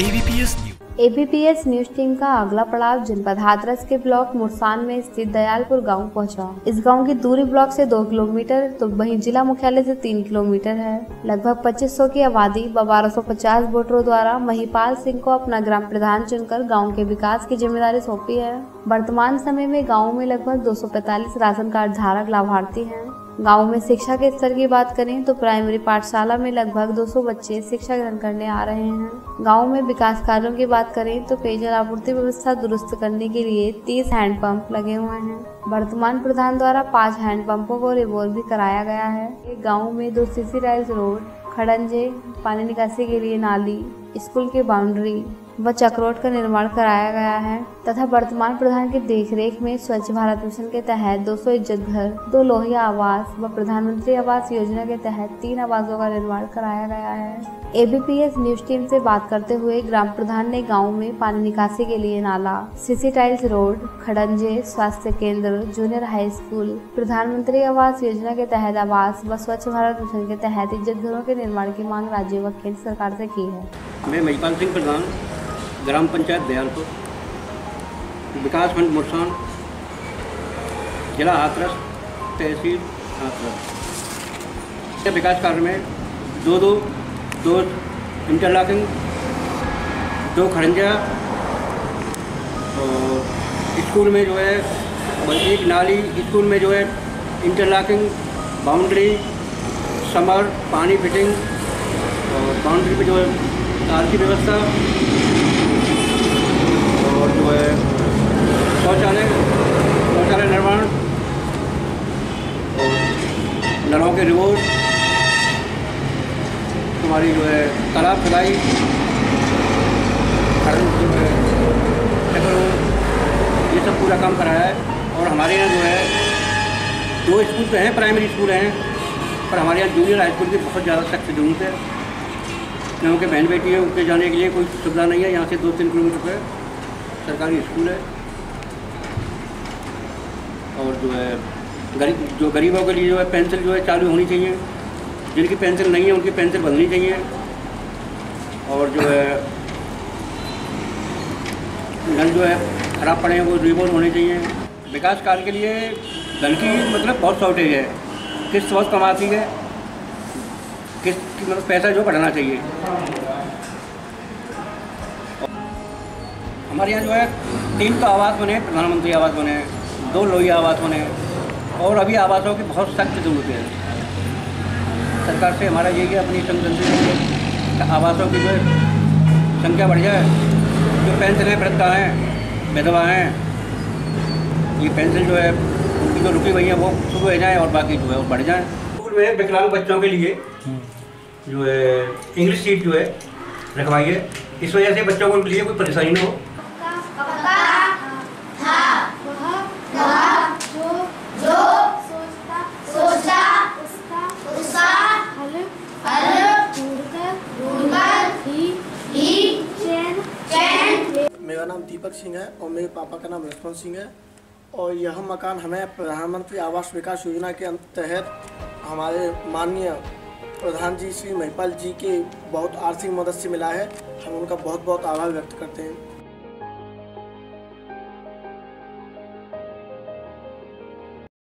ABPS news ABPS news team का अगला पड़ाव जनपद हाथरस के ब्लॉक मुरसान में स्थित दयालपुर गाँव पहुँचा। इस गाँव की दूरी ब्लॉक से दो किलोमीटर तो वहीं जिला मुख्यालय से तीन किलोमीटर है। लगभग 2500 की आबादी व 1250 वोटरों द्वारा महिपाल सिंह को अपना ग्राम प्रधान चुनकर गाँव के विकास की ज़िम्मेदारी सौंपी है। वर्तमान समय में गाँव में लगभग दो राशन कार्ड धारक लाभार्थी है। गाँव में शिक्षा के स्तर की बात करें तो प्राइमरी पाठशाला में लगभग 200 बच्चे शिक्षा ग्रहण करने आ रहे हैं। गाँव में विकास कार्यों की बात करें तो पेयजल आपूर्ति व्यवस्था दुरुस्त करने के लिए 30 हैंडपंप लगे हुए हैं। वर्तमान प्रधान द्वारा पाँच हैंडपंपों को रिवोल्व भी कराया गया है। गाँव में दो सीसी राइल्स रोड, खड़ंजे, पानी निकासी के लिए नाली, स्कूल की बाउंड्री व चक्रोट का निर्माण कराया गया है तथा वर्तमान प्रधान की देखरेख में स्वच्छ भारत मिशन के तहत 200 इज़्ज़त घर, दो लोहिया आवास व प्रधानमंत्री आवास योजना के तहत तीन आवासों का निर्माण कराया गया है। एबीपीएस न्यूज़ टीम से बात करते हुए ग्राम प्रधान ने गाँव में पानी निकासी के लिए नाला सीसी टाइल्स रोड खड़ंजे, स्वास्थ्य केंद्र जूनियर हाई स्कूल प्रधानमंत्री आवास योजना के तहत आवास व स्वच्छ भारत मिशन के तहत इज़्ज़त घरों के निर्माण की मांग राज्य व केंद्र सरकार से की है। मैं महिपाल सिंह प्रधान ग्राम पंचायत दयालपुर, विकास खंड मुरसान, जिला हाथरस तहसील हाथरस विकास कार्य में दो दो दो इंटरलॉकिंग, दो खड़ंजा, और स्कूल में जो है एक नाली, स्कूल में जो है, इंटरलॉकिंग, बाउंड्री, समर, पानी फिटिंग, और बाउंड्री पे जो है, तार की व्यवस्था जो है शौचालय शौचालय निर्माण और नलों के रिवोर्ट हमारी जो है तालाब खुदाई जो है ये सब पूरा काम कराया है। और हमारे यहाँ जो है दो स्कूल तो हैं, प्राइमरी स्कूल हैं, पर हमारे यहाँ जूनियर हाई स्कूल की बहुत ज़्यादा सख्त ज़रूरत है। क्योंकि बहन बेटी है, उनके जाने के लिए कोई सुविधा नहीं है, यहाँ से दो तीन किलोमीटर पर सरकारी स्कूल है। और जो है गरीब, जो गरीबों के लिए जो है पेंसिल जो है चालू होनी चाहिए। जिनकी पेंसिल नहीं है, उनकी पेंसिल बदलनी चाहिए। और जो है, नल जो है ख़राब पड़े हैं, वो रिबोर होने चाहिए। विकास कार्य के लिए धन की मतलब बहुत शॉर्टेज है। किस्त बहुत कमाती है किस्त मतलब पैसा जो बढ़ाना चाहिए। हमारे यहाँ जो है तीन तो आवास बने प्रधानमंत्री आवास बने दो लोही आवास बने और अभी आवासों की बहुत सख्त ज़रूरत है। सरकार से हमारा यही है अपनी संगठन आवासों की जो संख्या बढ़ जाए, जो पेंशनें वृद्धा हैं, विधवा हैं, ये पेंशन जो है, उनकी जो रुकी हुई है, वो शुरू हो जाए और बाकी जो है वो बढ़ जाए। स्कूल में विकलांग बच्चों के लिए जो है इंग्लिश सीट जो है रखवाई है इस वजह से बच्चों को उनके लिए कोई परेशानी ना हो। मेरा नाम दीपक सिंह है और मेरे पापा का नाम लक्ष्मण सिंह है। और यह मकान हमें प्रधानमंत्री आवास विकास योजना के तहत हमारे माननीय प्रधान जी श्री महिपाल जी के बहुत आर्थिक मदद से मिला है। हम उनका बहुत बहुत आभार व्यक्त करते हैं।